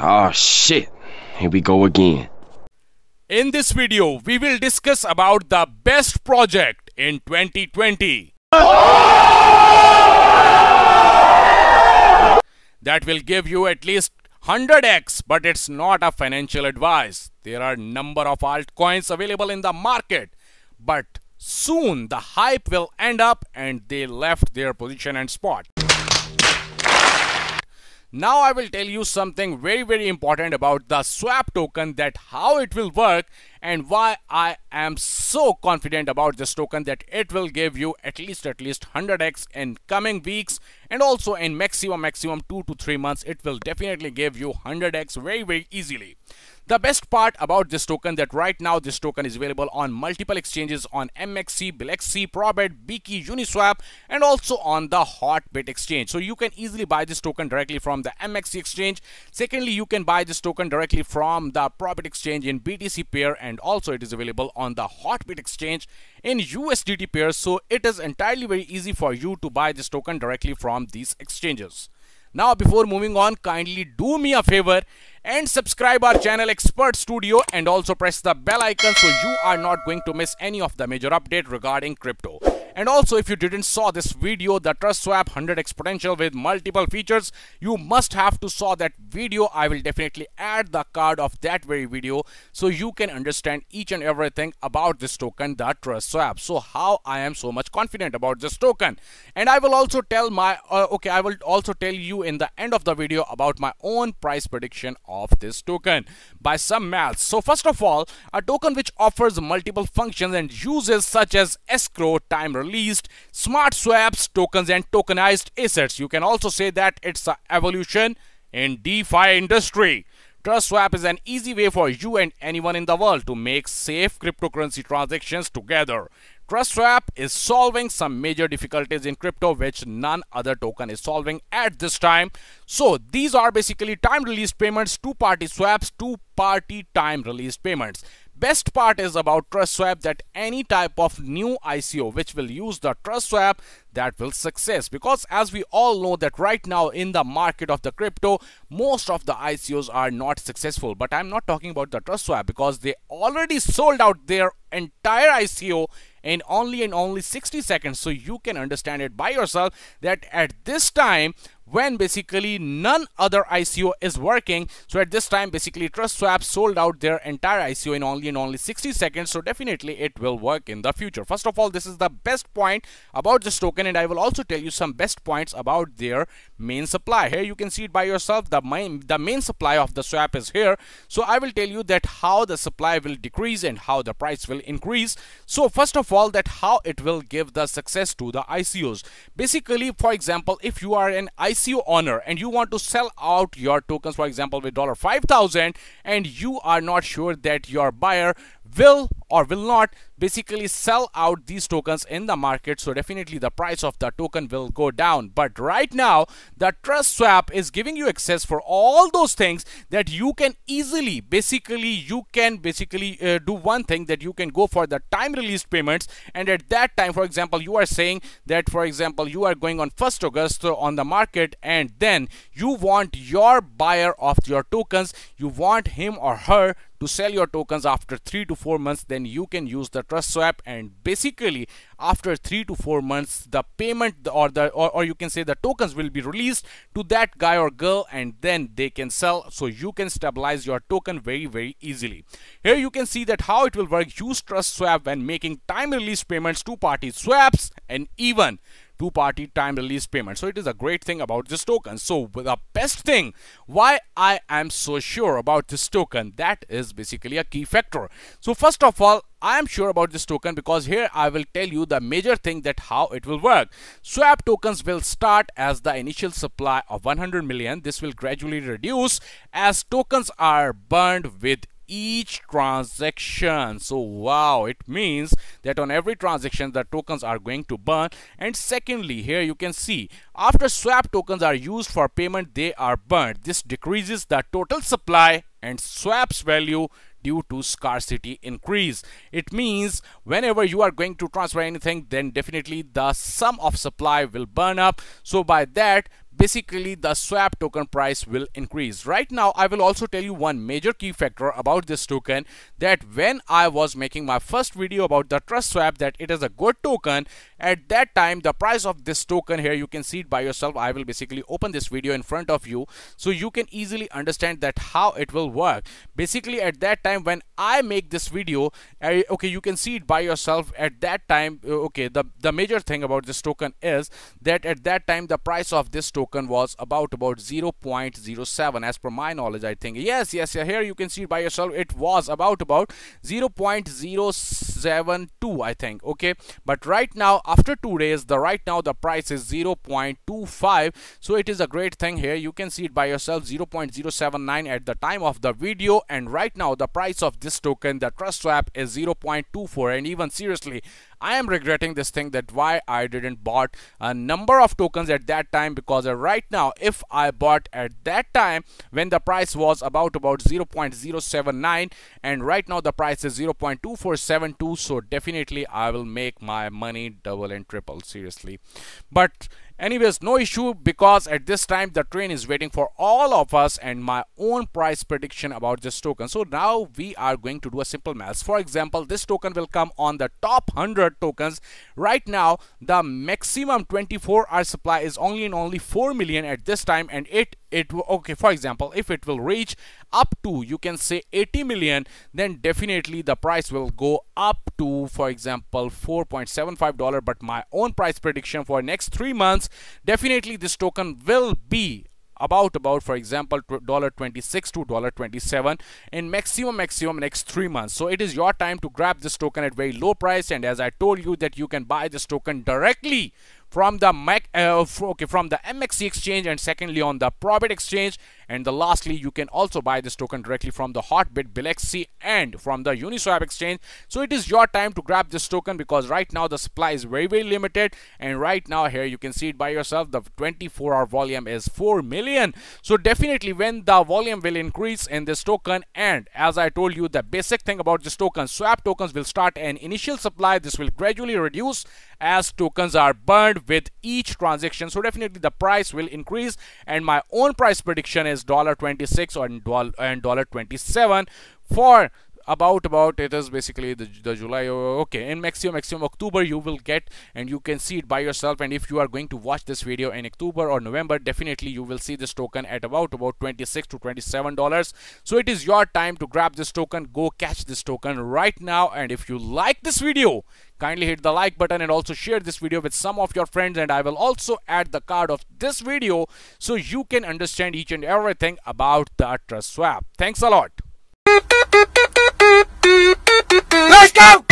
Oh shit. Here we go again. In this video, we will discuss about the best project in 2020. that will give you at least 100x, but it's not a financial advice. There are number of altcoins available in the market, but soon the hype will end up and they left their position and spot. Now I will tell you something very very important about the swap token that how it will work and why I am so confident about this token that it will give you at least at least 100x in coming weeks and also in maximum maximum 2 to 3 months it will definitely give you 100x very very easily. The best part about this token that right now this token is available on multiple exchanges on MXC, Bilaxy, Probit, Beaky, Uniswap and also on the Hotbit exchange. So you can easily buy this token directly from the MXC exchange. Secondly, you can buy this token directly from the Probit exchange in BTC pair and also it is available on the Hotbit exchange in USDT pairs. So it is entirely very easy for you to buy this token directly from these exchanges. Now before moving on, kindly do me a favor and subscribe our channel Expert Studio and also press the bell icon so you are not going to miss any of the major update regarding crypto. And also if you didn't saw this video, the Trust Swap 100x potential with multiple features, you must have to saw that video. I will definitely add the card of that very video so you can understand each and everything about this token, the Trust Swap. So how I am so much confident about this token. And I will also tell my, uh, okay, I will also tell you in the end of the video about my own price prediction of this token by some maths. So first of all, a token which offers multiple functions and uses such as escrow, time released, smart swaps, tokens and tokenized assets. You can also say that it's an evolution in DeFi industry. Trust Swap is an easy way for you and anyone in the world to make safe cryptocurrency transactions together. TrustSwap is solving some major difficulties in crypto which none other token is solving at this time. So these are basically time released payments, two party swaps, two party time released payments. Best part is about TrustSwap that any type of new ICO which will use the TrustSwap that will success. Because as we all know that right now in the market of the crypto most of the ICOs are not successful. But I'm not talking about the TrustSwap because they already sold out their entire ICO in only and only 60 seconds. So you can understand it by yourself that at this time when basically none other ICO is working. So at this time, basically TrustSwap sold out their entire ICO in only in only 60 seconds. So definitely it will work in the future. First of all, this is the best point about this token and I will also tell you some best points about their main supply. Here you can see it by yourself. The main, the main supply of the swap is here. So I will tell you that how the supply will decrease and how the price will increase. So first of all, that how it will give the success to the ICOs. Basically, for example, if you are an ICO owner and you want to sell out your tokens for example with dollar 5000 and you are not sure that your buyer will or will not basically sell out these tokens in the market so definitely the price of the token will go down. But right now the trust swap is giving you access for all those things that you can easily basically you can basically uh, do one thing that you can go for the time released payments. And at that time for example you are saying that for example you are going on 1st August on the market and then you want your buyer of your tokens you want him or her to sell your tokens after 3 to 4 months then you can use the trust swap and basically after 3 to 4 months the payment or the or, or you can say the tokens will be released to that guy or girl and then they can sell. So you can stabilize your token very very easily. Here you can see that how it will work. Use trust swap when making time release payments two party swaps and even two-party time release payment. So it is a great thing about this token. So the best thing why I am so sure about this token, that is basically a key factor. So first of all, I am sure about this token because here I will tell you the major thing that how it will work. Swap tokens will start as the initial supply of 100 million. This will gradually reduce as tokens are burned with each transaction. So wow it means that on every transaction the tokens are going to burn. And secondly here you can see after swap tokens are used for payment they are burned. This decreases the total supply and swaps value due to scarcity increase. It means whenever you are going to transfer anything then definitely the sum of supply will burn up. So by that basically the swap token price will increase. Right now i will also tell you one major key factor about this token that when i was making my first video about the trust swap that it is a good token at that time the price of this token here you can see it by yourself. I will basically open this video in front of you so you can easily understand that how it will work. Basically at that time when i make this video I, okay you can see it by yourself. At that time uh, okay the the major thing about this token is that at that time the price of this token was about about 0.07 as per my knowledge I think. Yes yes here you can see it by yourself. It was about about 0.072 I think okay? But right now after two days the right now the price is 0.25 so it is a great thing here. You can see it by yourself 0.079 at the time of the video. And right now the price of this token the trust swap is 0.24 and even seriously I am regretting this thing that why I didn't bought a number of tokens at that time because right now if I bought at that time when the price was about about 0.079 and right now the price is 0.2472 so definitely I will make my money double and triple seriously. But Anyways, no issue because at this time the train is waiting for all of us and my own price prediction about this token. So now we are going to do a simple math. For example, this token will come on the top 100 tokens. Right now, the maximum 24 hour supply is only in only 4 million at this time and it it okay for example if it will reach up to you can say 80 million then definitely the price will go up to for example 4.75 dollar. But my own price prediction for next three months definitely this token will be about about for example dollar 26 to dollar 27 in maximum maximum next three months. So it is your time to grab this token at very low price. And as i told you that you can buy this token directly from the Mac, uh, okay from the MXC exchange and secondly on the Probit exchange. And the lastly you can also buy this token directly from the Hotbit Bilaxy and from the Uniswap exchange. So it is your time to grab this token because right now the supply is very very limited. And right now here you can see it by yourself. The 24 hour volume is 4 million. So definitely when the volume will increase in this token and as I told you the basic thing about this token swap tokens will start an initial supply. This will gradually reduce as tokens are burned with each transaction. So definitely the price will increase and my own price prediction is dollar 26 or and dollar 27 for about about it is basically the, the July oh, oh, okay in maximum maximum October you will get and you can see it by yourself. And if you are going to watch this video in October or November definitely you will see this token at about about 26 to 27 dollars. So it is your time to grab this token. Go catch this token right now. And if you like this video kindly hit the like button and also share this video with some of your friends. And I will also add the card of this video so you can understand each and everything about the trust swap. Thanks a lot. Let's go!